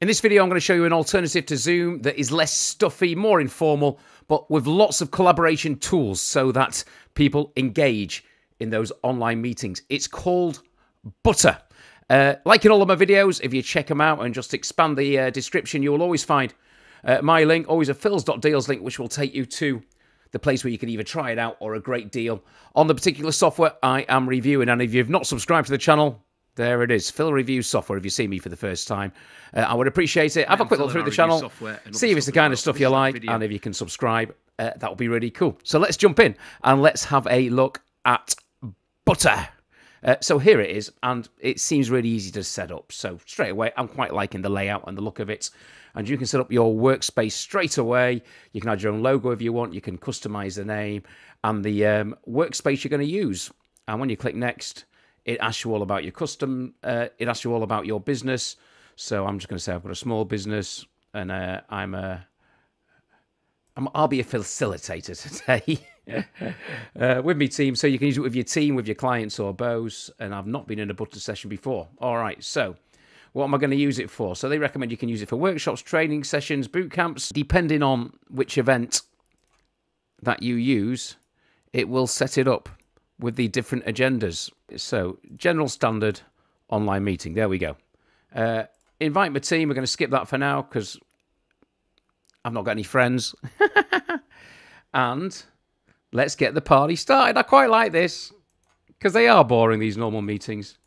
In this video, I'm going to show you an alternative to Zoom that is less stuffy, more informal, but with lots of collaboration tools so that people engage in those online meetings. It's called Butter. Uh, like in all of my videos, if you check them out and just expand the uh, description, you will always find uh, my link, always a phils.deals link, which will take you to the place where you can either try it out or a great deal on the particular software I am reviewing. And if you've not subscribed to the channel, there it is. Phil Reviews Software, if you see me for the first time. Uh, I would appreciate it. Have a quick look through the channel, see if it's the kind of stuff you like, and if you can subscribe, uh, that would be really cool. So let's jump in and let's have a look at Butter. Uh, so here it is, and it seems really easy to set up. So straight away, I'm quite liking the layout and the look of it. And you can set up your workspace straight away. You can add your own logo if you want. You can customize the name and the um, workspace you're going to use. And when you click next, it asks you all about your custom. Uh, it asks you all about your business. So I'm just going to say I've got a small business, and uh, I'm a. I'm, I'll be a facilitator today uh, with my team. So you can use it with your team, with your clients or bows. And I've not been in a butter session before. All right, so what am I going to use it for? So they recommend you can use it for workshops, training sessions, boot camps. Depending on which event that you use, it will set it up with the different agendas. So, general standard online meeting. There we go. Uh, invite my team. We're going to skip that for now because I've not got any friends. and let's get the party started. I quite like this because they are boring, these normal meetings.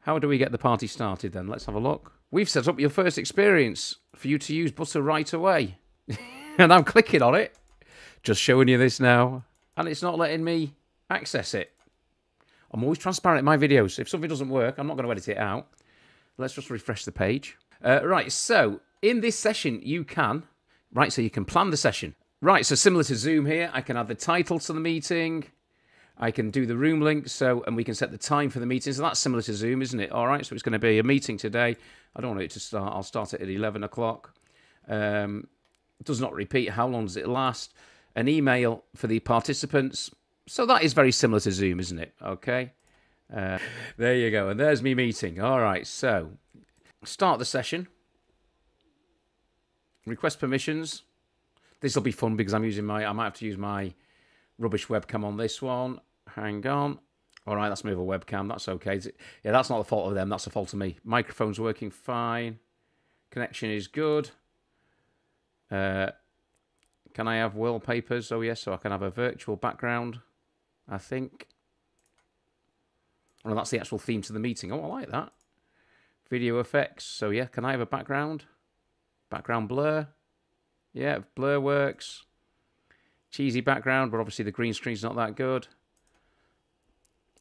How do we get the party started then? Let's have a look. We've set up your first experience for you to use Butter right away. and I'm clicking on it. Just showing you this now. And it's not letting me access it. I'm always transparent in my videos. If something doesn't work, I'm not going to edit it out. Let's just refresh the page. Uh, right, so in this session, you can, right, so you can plan the session. Right, so similar to Zoom here, I can add the title to the meeting. I can do the room link, so and we can set the time for the meeting. So that's similar to Zoom, isn't it? All right, so it's going to be a meeting today. I don't want it to start. I'll start it at 11 o'clock. Um, does not repeat. How long does it last? An email for the participants. So that is very similar to Zoom, isn't it? Okay. Uh, there you go. And there's me meeting. All right. So start the session. Request permissions. This will be fun because I'm using my, I might have to use my rubbish webcam on this one. Hang on. All right, let's move a webcam. That's okay. Yeah, that's not the fault of them. That's the fault of me. Microphone's working fine. Connection is good. Uh, can I have wallpapers? Oh, yes, so I can have a virtual background. I think. Well, that's the actual theme to the meeting. Oh, I like that. Video effects. So, yeah, can I have a background? Background blur. Yeah, blur works. Cheesy background, but obviously the green screen's not that good.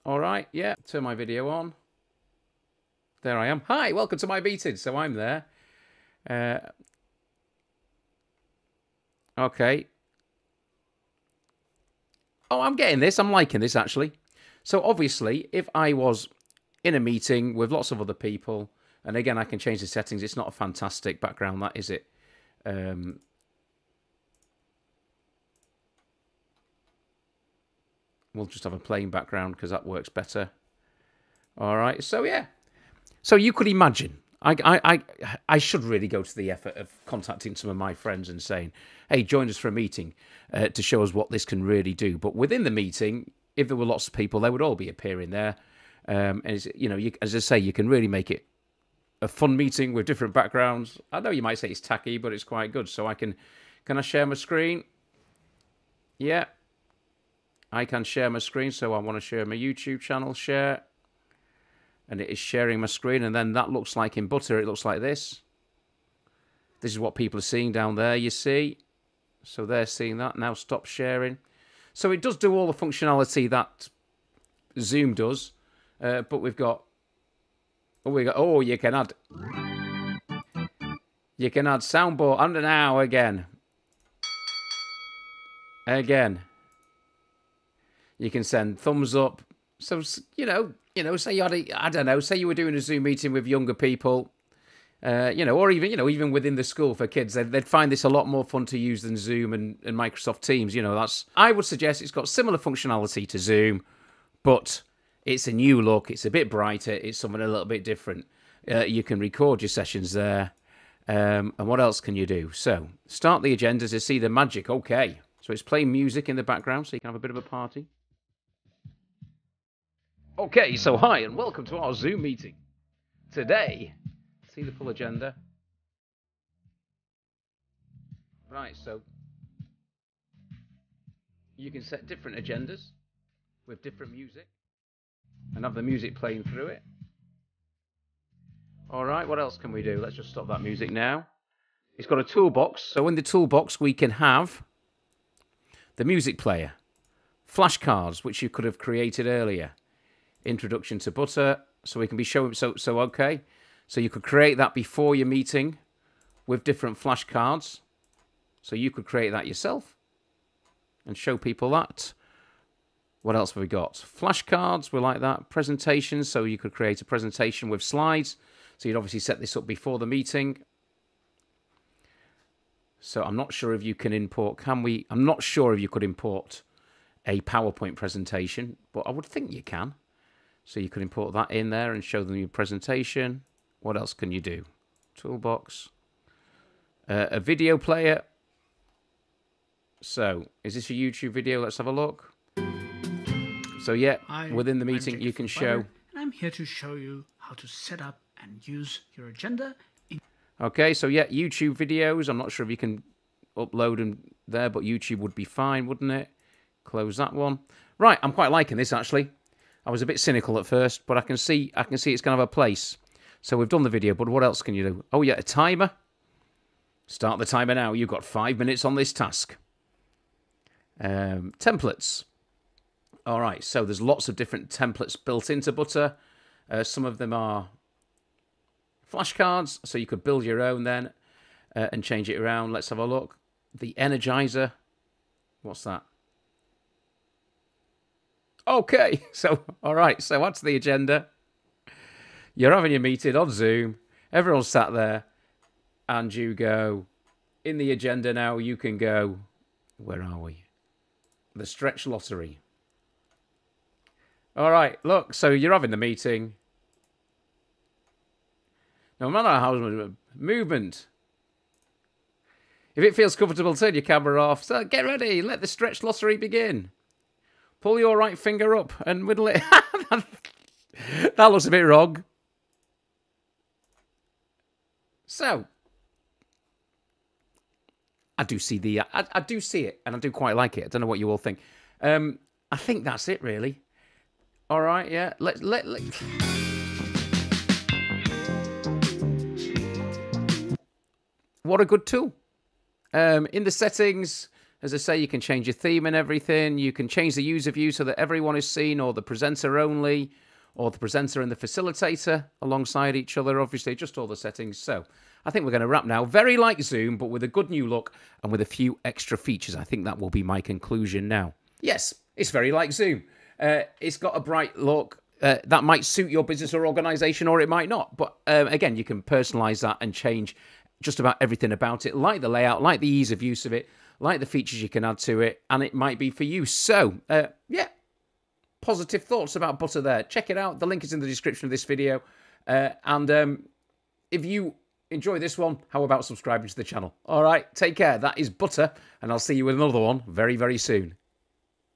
All right, yeah, turn my video on. There I am. Hi, welcome to my meeting. So I'm there. Uh, okay, oh, I'm getting this. I'm liking this, actually. So obviously, if I was in a meeting with lots of other people, and again, I can change the settings. It's not a fantastic background, that is it? Um, we'll just have a plain background because that works better. All right. So yeah. So you could imagine. I, I, I, should really go to the effort of contacting some of my friends and saying, hey, join us for a meeting uh, to show us what this can really do. But within the meeting, if there were lots of people, they would all be appearing there. Um, and you know, you, as I say, you can really make it a fun meeting with different backgrounds. I know you might say it's tacky, but it's quite good. So I can, can I share my screen? Yeah, I can share my screen. So I want to share my YouTube channel. Share, and it is sharing my screen. And then that looks like in Butter, it looks like this. This is what people are seeing down there. You see. So they're seeing that. Now stop sharing. So it does do all the functionality that Zoom does. Uh, but we've got... Oh, we got... Oh, you can add... You can add soundboard. And now again. Again. You can send thumbs up. So, you know, you know, say you had a, I don't know, say you were doing a Zoom meeting with younger people uh, you know, or even you know, even within the school for kids, they'd, they'd, find this a lot more fun to use than Zoom and, and Microsoft Teams. You know, that's I would suggest it's got similar functionality to Zoom, but it's a new look. It's a bit brighter. It's something a little bit different. Uh, you can record your sessions there. Um, and what else can you do? So, start the agenda to see the magic. Okay. So it's playing music in the background so you can have a bit of a party. Okay, so hi and welcome to our Zoom meeting. Today, see the full agenda. Right, so you can set different agendas with different music and have the music playing through it. All right, what else can we do? Let's just stop that music now. It's got a toolbox. So in the toolbox, we can have the music player, flashcards, which you could have created earlier, introduction to Butter, so we can be showing, so, so okay. So you could create that before your meeting with different flashcards. So you could create that yourself and show people that. What else have we got? Flashcards, we like that. Presentations, so you could create a presentation with slides. So you'd obviously set this up before the meeting. So I'm not sure if you can import, can we? I'm not sure if you could import a PowerPoint presentation, but I would think you can. So you can import that in there and show them your presentation. What else can you do? Toolbox. Uh, a video player. So, is this a YouTube video? Let's have a look. So yeah, Hi, within the meeting you can show... And I'm here to show you how to set up and use your agenda. In Okay, so yeah, YouTube videos. I'm not sure if you can upload them there, but YouTube would be fine, wouldn't it? Close that one. Right, I'm quite liking this actually. I was a bit cynical at first, but I can see I can see it's going to have a place. So we've done the video, but what else can you do? Oh yeah, a timer. Start the timer now. You've got five minutes on this task. Um, templates. All right, so there's lots of different templates built into Butter. Uh, some of them are flashcards, so you could build your own then uh, and change it around. Let's have a look. The Energizer. What's that? Okay, so, all right, so what's the agenda? You're having your meeting on Zoom. Everyone's sat there, and you go, in the agenda now, you can go, where are we? The stretch lottery. All right, look, so you're having the meeting. No matter how much movement. If it feels comfortable, turn your camera off. So get ready. Let the stretch lottery begin. Pull your right finger up and whittle it. that looks a bit wrong. So, I do see the, I, I do see it, and I do quite like it. I don't know what you all think. Um, I think that's it, really. All right, yeah. Let let let. What a good tool. Um, in the settings, as I say, you can change your theme and everything. You can change the user view so that everyone is seen, or the presenter only, or the presenter and the facilitator alongside each other. Obviously, just all the settings. So I think we're going to wrap now. Very like Zoom, but with a good new look and with a few extra features. I think that will be my conclusion now. Yes, it's very like Zoom. Uh, it's got a bright look. Uh, that might suit your business or organization, or it might not. But um, again, you can personalize that and change just about everything about it, like the layout, like the ease of use of it, like the features you can add to it, and it might be for you. So, uh, yeah, positive thoughts about Butter there. Check it out. The link is in the description of this video. Uh, and um, if you enjoy this one, how about subscribing to the channel? All right, take care. That is Butter, and I'll see you with another one very, very soon.